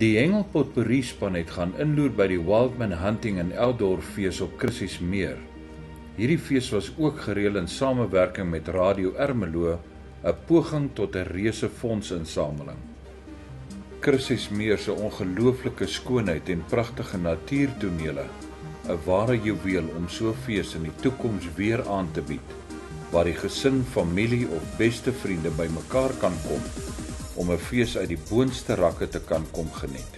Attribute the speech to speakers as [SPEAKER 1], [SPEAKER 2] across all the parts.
[SPEAKER 1] Die Hengelpotpourri span het gaan inloer by die Wildman Hunting and Outdoor Fees op Krissies Meer. Hierdie fees was ook gereël in samewerking met Radio Ermelo, 'n poging tot 'n reuse fondsinsameling. Krissies Meer se ongelooflike skoonheid en pragtige natuurtonele, 'n ware juweel om so fees in die toekoms weer aan te bied, waar die gesin, familie of beste vriende bymekaar kan kom om 'n fees uit die boonste rakke te kan kom geniet.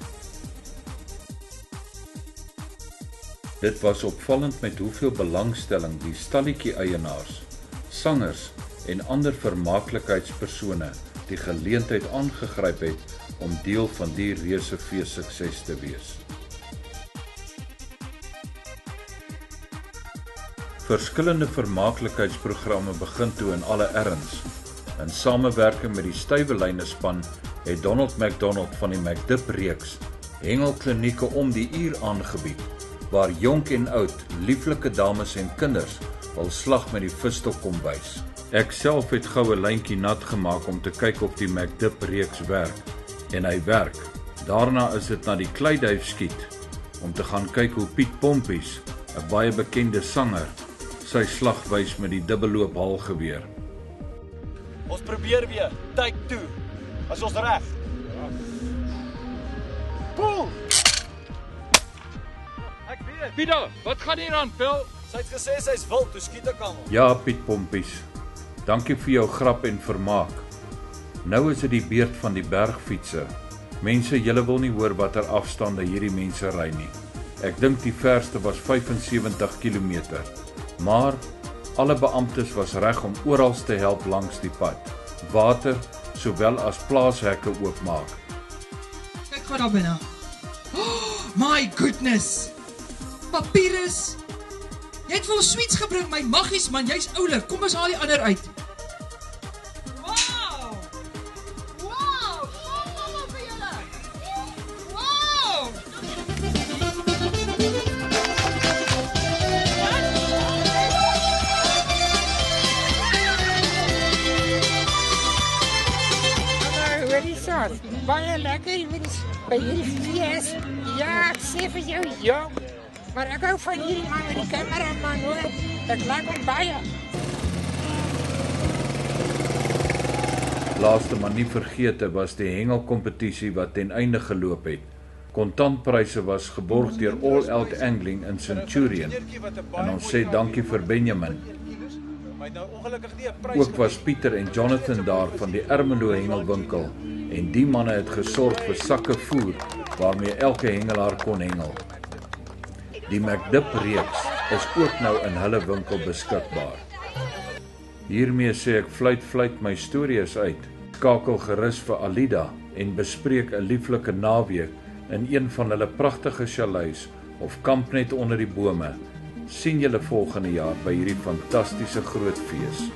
[SPEAKER 1] Dit was opvallend met hoeveel belangstelling die stalletjie eienaars, sangers en ander vermaaklikheidspersone die geleentheid aangegryp het om deel van die reuse fees sukses te wees. Verskillende vermaaklikheidsprogramme begin toe in alle erns In samewerking met die Stywelyne span het Donald McDonald van die McDip reeks hengelklinieke om die uur aangebied waar jonk en oud, lieflike dames en kinders hul slag met die visstok kom wys. Ek self het goue lyntjie nat gemaak om te kyk of die McDip reeks werk en hy werk. Daarna is dit na die Kleiduif skiet om te gaan kyk hoe Piet Pompies, 'n baie bekende sanger, sy slag wys met die dubbelloop haalgeweer.
[SPEAKER 2] Ons probeer weer. Take 2. As ons reg. Pool. Ek weet.
[SPEAKER 3] Pieter, wat gaan hier aan, Phil?
[SPEAKER 2] Sy het gesê sy's wild, toe skiet ek almal.
[SPEAKER 1] Ja, Piet Pompies. Dankie vir jou grap en vermaak. Nou is dit die beurt van die bergfietser. Mense, julle wil nie hoor watter afstande hierdie mense ry nie. Ek dink die verste was 75 km. Maar Alle beamptes was reg om oral te help langs die pad. Water sowel as plaashekke oopmaak.
[SPEAKER 4] Kyk gou daar binne. Oh, my goodness. Papirus. Jy het vol sweets gebring, my maggies man, jy's oulik. Kom ons haal die ander uit.
[SPEAKER 5] Gas. Baie lekker mens by hierdie fees. Ja, ek sê vir jou, ja. Maar ek hou van hierdie man met die kamera man hoor. Ek like hom baie.
[SPEAKER 1] Laaste maar nie vergeete was die hengelkompetisie wat ten einde geloop het. Kontantpryse was geborg deur All Out Angling in Centurion. En ons sê dankie vir Benjamin. Ook was Pieter en Jonathan daar van die Ermelo hengelwinkel en die manne het gesorg vir sakke voer waarmee elke hengelaar kon hengel. Die McDip reeks is ook nou in hulle winkel beskikbaar. Hiermee sê ek fluit fluit my stories uit. Skakel gerus vir Alida en bespreek 'n lieflike naweek in een van hulle pragtige chalets of kamp net onder die bome. Sien julle volgende jaar by hierdie fantastiese groot fees.